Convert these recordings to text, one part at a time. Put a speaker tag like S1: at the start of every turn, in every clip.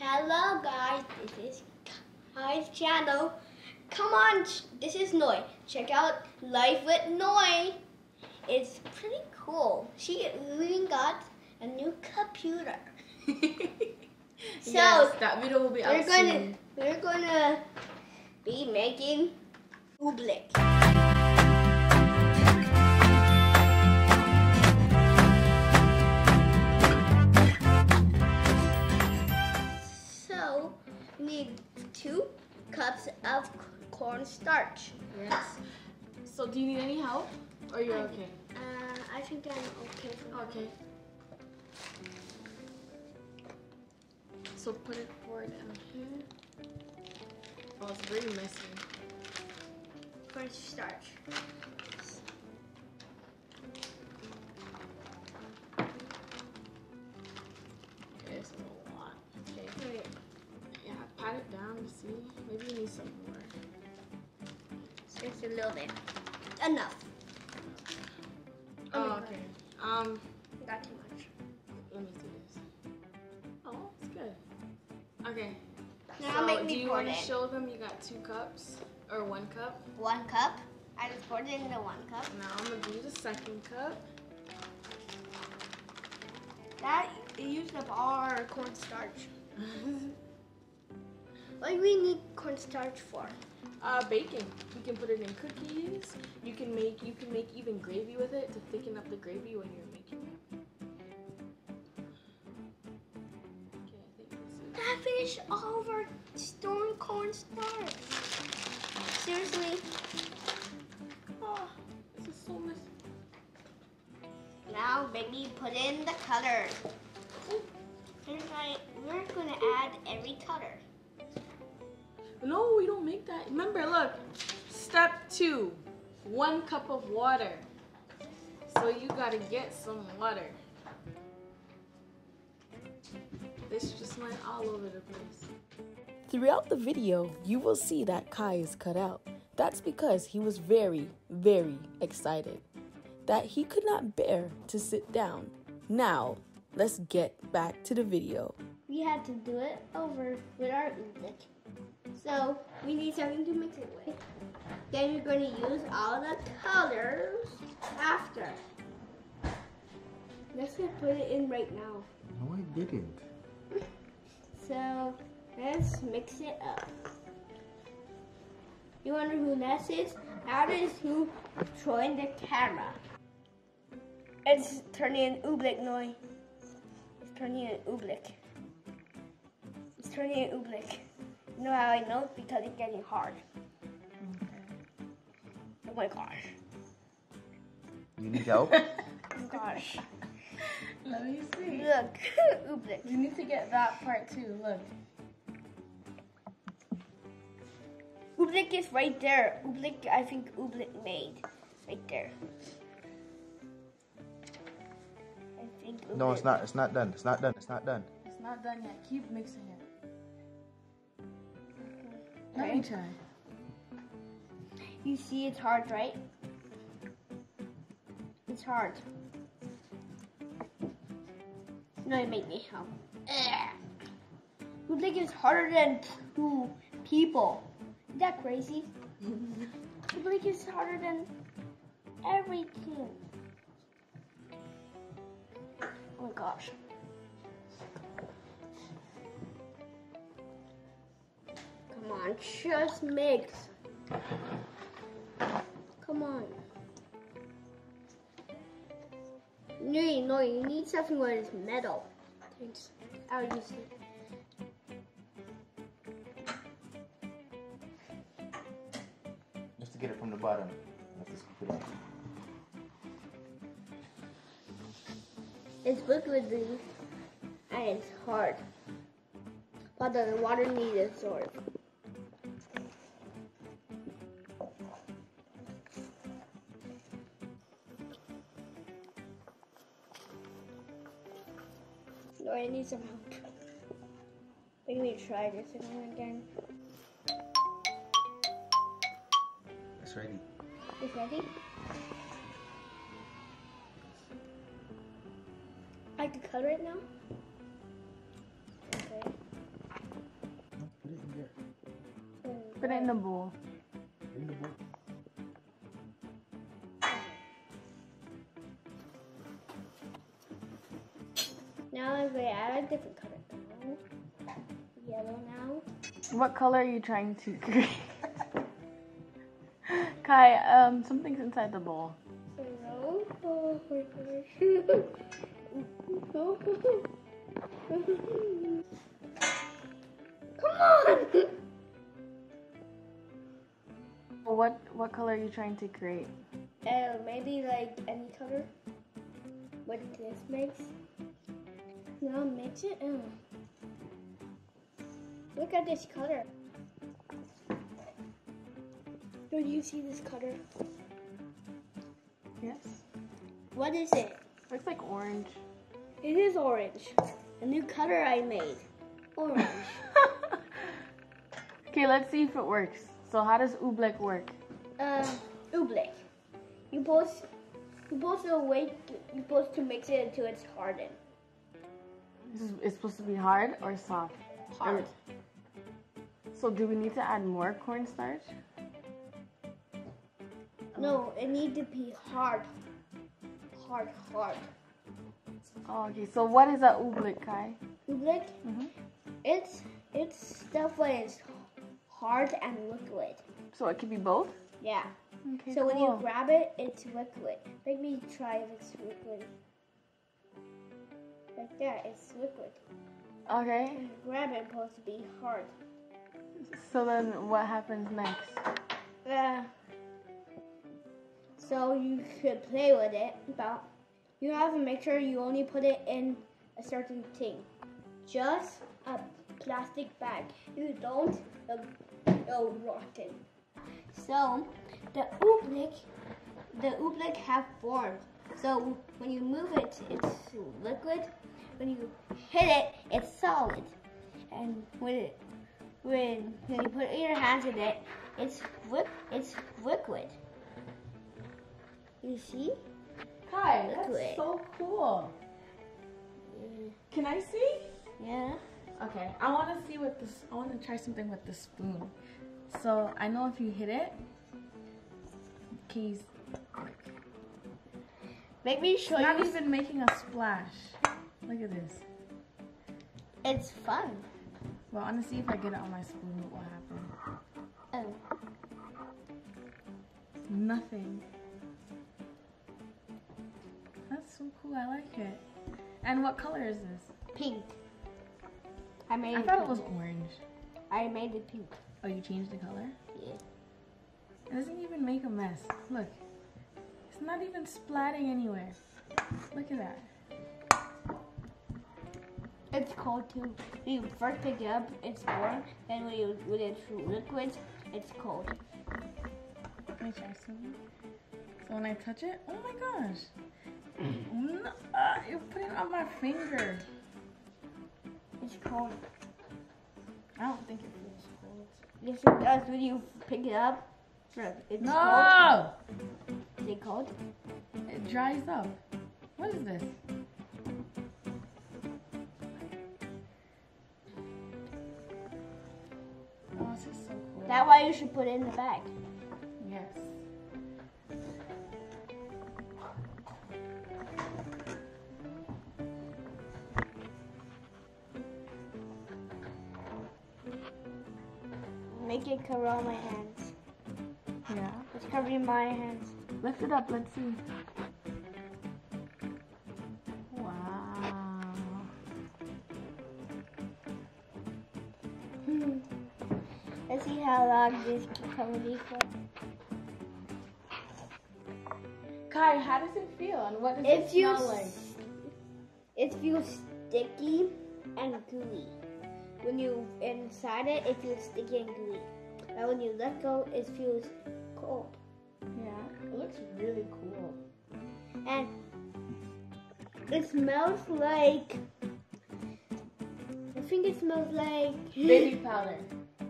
S1: Hello guys, this is Khai's channel. Come on, this is Noi. Check out Life with Noi. It's pretty cool. She even got a new computer. So
S2: yes, that video will be out
S1: we're gonna
S2: soon.
S1: we're gonna be making oobleck.
S2: Yes. So do you need any help? Or you're okay?
S1: Uh, I think I'm okay.
S2: Okay. So put it forward down here. Oh, it's very messy.
S1: Cornstarch.
S2: Okay, it's a lot. Okay.
S1: Okay.
S2: Yeah, pat it down to see. Maybe you need some more.
S1: Just a little bit. Enough.
S2: Oh,
S1: Okay.
S2: Um,
S1: Not too much.
S2: let me do this. Oh, it's good. Okay.
S1: Now
S2: so
S1: make
S2: do you want to show them you got two cups or one cup?
S1: One cup. I just poured it into one cup.
S2: Now I'm gonna do the second cup.
S1: That used up all our cornstarch. What do we need cornstarch for?
S2: Uh, bacon. You can put it in cookies. You can make you can make even gravy with it to thicken up the gravy when you're making it. Okay, I think this is.
S1: I finished all of our storing cornstarch. Seriously.
S2: Oh, this is so messy.
S1: Now, baby, put in the color. My, we're gonna add every color.
S2: No, we don't make that. Remember, look. Step two, one cup of water. So you gotta get some water. This just went all over the place.
S3: Throughout the video, you will see that Khai is cut out. That's because he was very, very excited that he could not bear to sit down. Now, let's get back to the video.
S1: We had to do it over with our oobleck. So, we need something to mix it with. Then we're going to use all the colors after. Let's just put it in right now.
S4: No, I didn't.
S1: So let's mix it up. You wonder who Ness is? That is who throwing the camera. It's turning an oobleck noise. It's turning an oobleck. It's turning an oobleck. You know how I know? Because it's getting hard. Oh my gosh.
S4: You need help?
S1: Oh my gosh.
S2: Let me see.
S1: Look, oobleck.
S2: You need to get that part too. Look.
S1: Oobleck is right there. Oobleck, I think Oobleck made. Right there. I think
S4: no, it's not. It's not done. It's not done. It's not done.
S2: It's not done yet. Keep mixing it. Let me try.
S1: You see it's hard, right? It's hard. No, it made me help. You think it's harder than two people. Is that crazy? Oobleck is harder than everything. Oh my gosh. On, just mix. Come on. No, you no, you need something where it's metal. Thanks. I'll use it.
S4: Just to get it from the bottom. Let's just scoop it up.
S1: It's liquidy and it's hard. But the water needs to absorb. or I need some help. We're to try this again.
S4: It's ready.
S1: It's ready? I can cut it now? Okay.
S2: Put it in there. Put it
S4: in the
S1: bowl. I'm going to add a different color. Now, yellow now.
S2: What color are you trying to create? Khai, um, something's inside the bowl.
S1: Oh my gosh. Come on!
S2: What what color are you trying to create?
S1: Uh, maybe like any color. What this makes. Now mix it. Uh. Look at this color. Do you see this color?
S2: Yes.
S1: What is it?
S2: Looks like orange.
S1: It is orange. A new cutter I made. Orange.
S2: okay, let's see if it works. So how does oobleck work?
S1: uh, oobleck. You supposed you supposed to wait. You supposed to mix it until it's hardened.
S2: Is, it's supposed to be hard or soft?
S1: Hard.
S2: So do we need to add more cornstarch?
S1: No, it needs to be hard. Hard, hard.
S2: Oh, okay. So what is a oobleck, Khai?
S1: Oobleck,
S2: Mhm.
S1: it's it's stuff when it's hard and liquid.
S2: So it could be both.
S1: Yeah.
S2: Okay.
S1: so when you grab it, it's liquid. Let me try if it's liquid. Like that, it's liquid.
S2: Okay.
S1: When you grab it, it's supposed to be hard.
S2: So then what happens next?
S1: Uh, so you should play with it, but you have to make sure you only put it in a certain thing. Just a plastic bag. If you don't, it'll, it'll rotten. So the oobleck, the oobleck have formed. So when you move it, it's liquid. When you hit it, it's solid. And when it when when you put your hands in it, it's it's liquid. You see?
S2: Khai,
S1: that's
S2: so cool. Can I see?
S1: Yeah.
S2: Okay, I want to see what this. I want to try something with the spoon. So I know if you hit it, keys.
S1: Make me show
S2: Not
S1: you.
S2: even making a splash. Look at this.
S1: It's fun.
S2: Well, I want to see if I get it on my spoon. What will happen?
S1: Oh,
S2: Nothing. That's so cool. I like it. And what color is this?
S1: pink. I made
S2: I
S1: it.
S2: thought
S1: pink.
S2: it was orange.
S1: I made it pink.
S2: Oh, you changed the color?
S1: Yeah.
S2: It doesn't even make a mess. Look. Not even splatting anywhere. Look at that.
S1: It's cold too. When you first pick it up, it's warm, and when you when it's liquid, it's cold.
S2: Let me try something. So when I touch it, oh my gosh. No, uh, you put it on my finger.
S1: It's cold.
S2: I don't think it feels cold.
S1: Yes, it does when you pick it up. It's cold.
S2: No!
S1: Is it cold?
S2: It dries up. What is this? Oh, this is so cool.
S1: That's why you should put it in the bag.
S2: Yes.
S1: Make it cover all my hands.
S2: Yeah.
S1: It's covering my hands.
S2: Lift it up. Let's see. Wow.
S1: Hmm. Let's see how long this can me for.
S2: Khai, how does it feel? And what does it,
S1: It
S2: smell like?
S1: it feels sticky and gooey. When you inside it, it feels sticky and gooey. But when you let go, it feels cold.
S2: Yeah. It looks really cool.
S1: And it smells like I think it smells like
S2: Baby powder.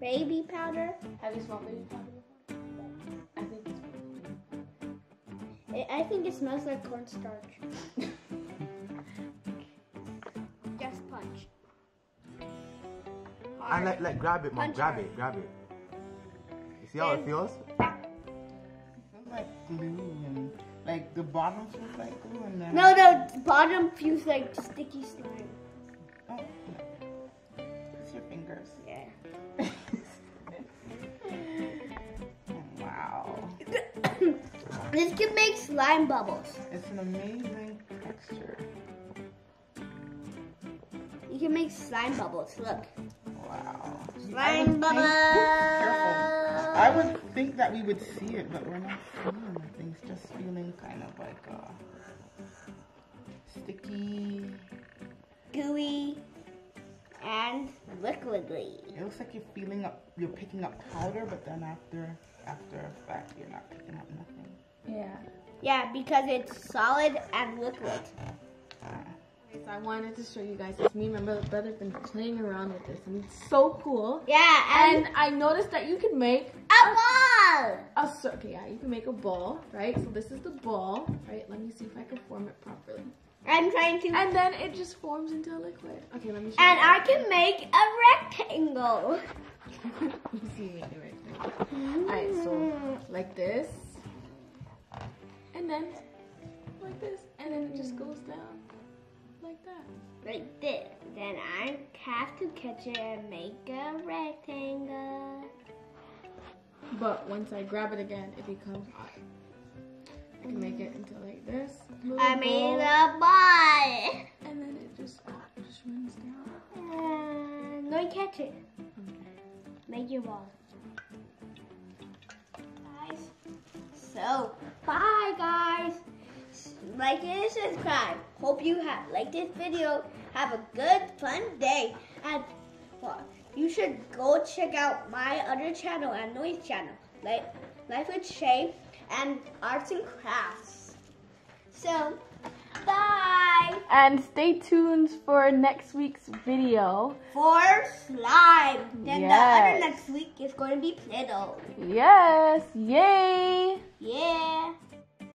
S1: baby powder.
S2: Have you smelled baby powder? I think it's
S1: I- I think it smells like cornstarch. Just punch.
S4: And like, like grab it, mom.
S1: Punch
S4: Grab
S1: her.
S4: it, grab it. You see how it feels?
S5: Glue and like the bottom feels like glue and then
S1: No, the bottom feels like sticky slime.
S5: Oh, it's your fingers.
S1: Yeah.
S5: wow,
S1: this can make slime bubbles.
S5: it's an amazing texture.
S1: You can make slime bubbles. Look.
S5: Wow. I
S1: Slime bubbles.
S5: Careful. I would think that we would see it, but we're not seeing anything. It's just feeling kind of like uh, sticky.
S1: Gooey and liquidy.
S5: It looks like you're feeling up, you're picking up powder, but then after after a fact, you're not picking up nothing.
S2: Yeah.
S1: Yeah, because it's solid and liquid.
S2: So I wanted to show you guys this. Me and my brother brother have been playing around with this, and it's so cool.
S1: Yeah, and,
S2: And I noticed that you can make
S1: a
S2: a cir- okay, yeah, you can make a ball, right? So this is the ball, right? Let me see if I can form it properly.
S1: I'm trying to.
S2: And then it just forms into a liquid. Okay, let me show
S1: And
S2: you.
S1: I can make a rectangle.
S2: let me see you make it. Alright, so like this, and then like this, and then it just goes down like that.
S1: Like this. Then I have to catch it and make a rectangle.
S2: But once I grab it again, it becomes hot. I can make it into like this.
S1: I made a ball.
S2: and then it just just runs down.
S1: Uh, no, catch it. Make your ball. Guys. So, bye guys. Like and subscribe. Hope you have liked this video. Have a good, fun day. And well, you should go check out my other channel and Noi's channel, like Life with Shay and Arts and Crafts. So, bye
S2: And stay tuned for next week's video.
S1: for slime. Then the
S2: Yes.
S1: other next week is going to be Play-Doh.
S2: Yes, yay!
S1: Yeah.